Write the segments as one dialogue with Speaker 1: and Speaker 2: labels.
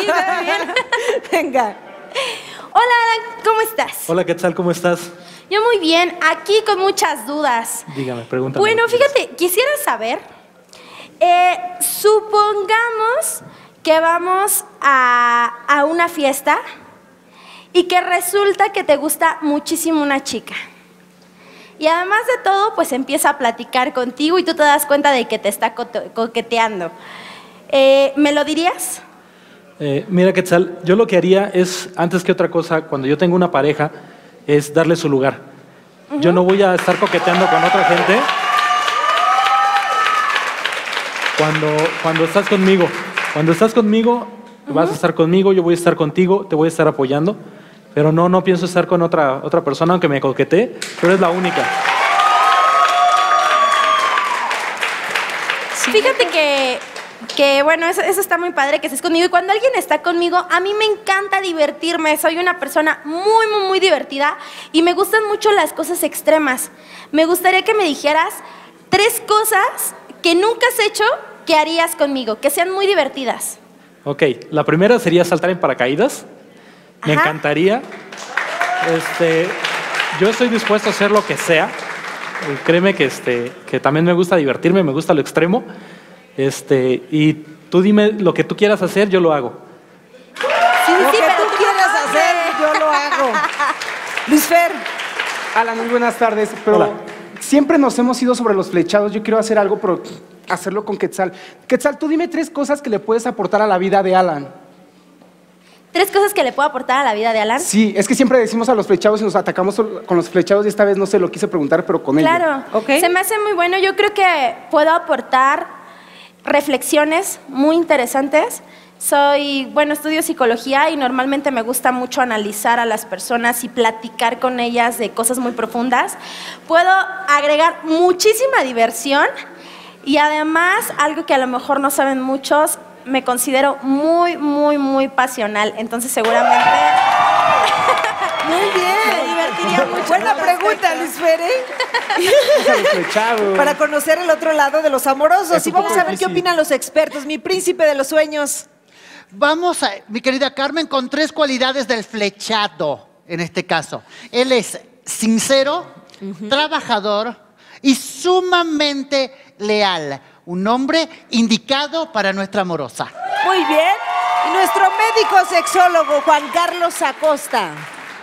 Speaker 1: Bien.
Speaker 2: Venga.
Speaker 1: Hola, Alan, ¿cómo estás?
Speaker 3: Hola, ¿qué tal? ¿Cómo estás?
Speaker 1: Yo muy bien, aquí con muchas dudas.
Speaker 3: Dígame, pregúntame.
Speaker 1: Bueno, fíjate, quisiera saber, eh, supongamos que vamos a, a una fiesta y que resulta que te gusta muchísimo una chica. Y además de todo, pues empieza a platicar contigo y tú te das cuenta de que te está coqueteando. Eh, ¿Me lo dirías?
Speaker 3: Eh, mira, Quetzal, yo lo que haría es, antes que otra cosa, cuando yo tengo una pareja, es darle su lugar. Yo no voy a estar coqueteando con otra gente cuando, cuando estás conmigo. Cuando estás conmigo, vas a estar conmigo, yo voy a estar contigo, te voy a estar apoyando, pero no, no pienso estar con otra, otra persona, aunque me coquetee, tú eres la única.
Speaker 1: Fíjate que, que bueno, eso, eso está muy padre que estés conmigo. Y cuando alguien está conmigo, a mí me encanta divertirme. Soy una persona muy, muy, muy divertida y me gustan mucho las cosas extremas. Me gustaría que me dijeras tres cosas que nunca has hecho que harías conmigo, que sean muy divertidas.
Speaker 3: Ok, la primera sería saltar en paracaídas. Me
Speaker 1: Ajá.
Speaker 3: encantaría. Este, yo estoy dispuesto a hacer lo que sea. Eh, Créeme que, este, que también me gusta divertirme, me gusta lo extremo. Este, y tú dime lo que tú quieras hacer, yo lo hago.
Speaker 1: Sí,
Speaker 2: Lo
Speaker 1: sí,
Speaker 2: que
Speaker 1: pero
Speaker 2: tú
Speaker 1: tú
Speaker 2: quieras
Speaker 1: no
Speaker 2: hacer, yo lo hago. Luis Fer,
Speaker 4: Alan, muy buenas tardes. Pero
Speaker 3: Hola.
Speaker 4: siempre nos hemos ido sobre los flechados. Yo quiero hacer algo, pero hacerlo con Quetzal. Quetzal, tú dime tres cosas que le puedes aportar a la vida de Alan.
Speaker 1: Tres cosas que le puedo aportar a la vida de Alan.
Speaker 4: Sí, es que siempre decimos a los flechados y nos atacamos con los flechados y esta vez no se lo quise preguntar, pero con él.
Speaker 1: Claro,
Speaker 2: Ok.
Speaker 1: se me hace muy bueno. Yo creo que puedo aportar reflexiones muy interesantes. Soy, bueno, estudio psicología y normalmente me gusta mucho analizar a las personas y platicar con ellas de cosas muy profundas. Puedo agregar muchísima diversión y además, algo que a lo mejor no saben muchos, me considero muy, muy, muy pasional. Entonces, seguramente
Speaker 2: Buena pregunta. Luis Fer.
Speaker 4: A los flechados.
Speaker 2: Para conocer el otro lado de los amorosos. Y vamos a ver qué opinan los expertos. Mi príncipe de los sueños.
Speaker 5: Vamos a, mi querida Carmen, con tres cualidades del flechado, en este caso. Él es sincero, trabajador y sumamente leal. Un hombre indicado para nuestra amorosa.
Speaker 2: Muy bien. Y nuestro médico sexólogo, Juan Carlos Acosta.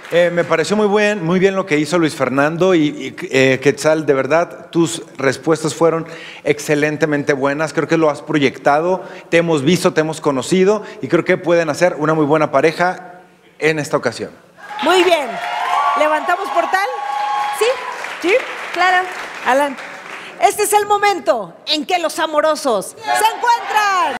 Speaker 6: Eh, me pareció muy, buen, muy bien lo que hizo Luis Fernando y, y, eh, Quetzal, de verdad, tus respuestas fueron excelentemente buenas. Creo que lo has proyectado, te hemos visto, te hemos conocido y creo que pueden hacer una muy buena pareja en esta ocasión.
Speaker 2: Muy bien. ¿Levantamos portal?
Speaker 1: Sí,
Speaker 2: ¿Sí?
Speaker 1: claro.
Speaker 2: Alan. Este es el momento en que los amorosos se encuentran.